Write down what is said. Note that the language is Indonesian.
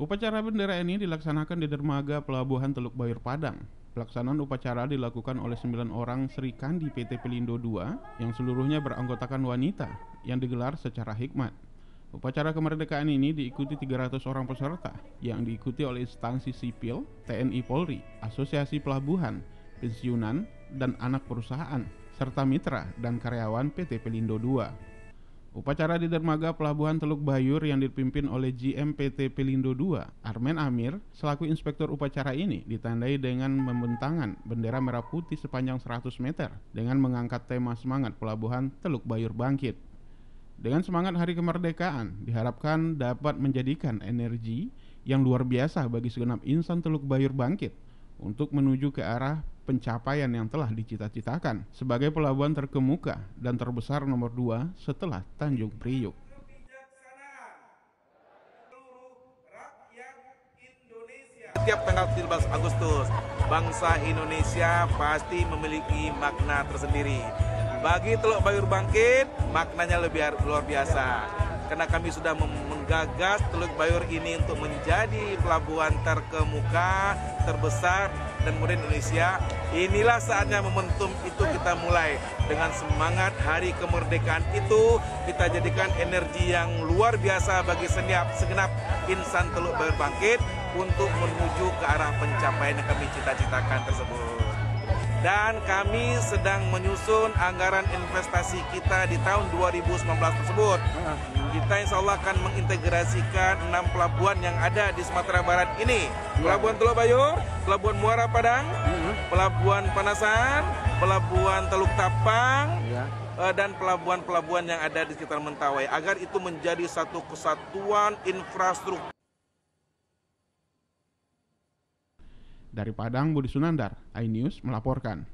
Upacara bendera ini dilaksanakan di dermaga Pelabuhan Teluk Bayur Padang. Pelaksanaan upacara dilakukan oleh 9 orang Sri Kandi PT Pelindo II yang seluruhnya beranggotakan wanita yang digelar secara hikmat. Upacara kemerdekaan ini diikuti 300 orang peserta yang diikuti oleh instansi sipil, TNI Polri, Asosiasi Pelabuhan, Pensiunan, dan anak perusahaan, serta mitra dan karyawan PT Pelindo II. Upacara di dermaga Pelabuhan Teluk Bayur yang dipimpin oleh GMPT Pelindo II, Armen Amir, selaku inspektur upacara ini ditandai dengan membentangan bendera merah putih sepanjang 100 meter dengan mengangkat tema semangat Pelabuhan Teluk Bayur Bangkit. Dengan semangat Hari Kemerdekaan, diharapkan dapat menjadikan energi yang luar biasa bagi segenap insan Teluk Bayur Bangkit untuk menuju ke arah pencapaian yang telah dicita-citakan sebagai pelabuhan terkemuka dan terbesar nomor dua setelah Tanjung Priuk. Setiap tanggal 17 Agustus, bangsa Indonesia pasti memiliki makna tersendiri. Bagi Teluk Bayur Bangkit, maknanya lebih luar biasa. Karena kami sudah menggagas Teluk Bayur ini untuk menjadi pelabuhan terkemuka, terbesar, dan modern Indonesia. Inilah saatnya momentum itu kita mulai dengan semangat hari kemerdekaan itu kita jadikan energi yang luar biasa bagi setiap segenap insan Teluk Bayur Bangkit untuk menuju ke arah pencapaian yang kami cita-citakan tersebut dan kami sedang menyusun anggaran investasi kita di tahun 2019 tersebut. Kita insya Allah akan mengintegrasikan enam pelabuhan yang ada di Sumatera Barat ini. Pelabuhan Teluk Bayur, Pelabuhan Muara Padang, Pelabuhan Panasan, Pelabuhan Teluk Tapang, ya. eh, dan pelabuhan-pelabuhan yang ada di sekitar Mentawai. Agar itu menjadi satu kesatuan infrastruktur. Dari Padang, Budi Sunandar, iNews melaporkan.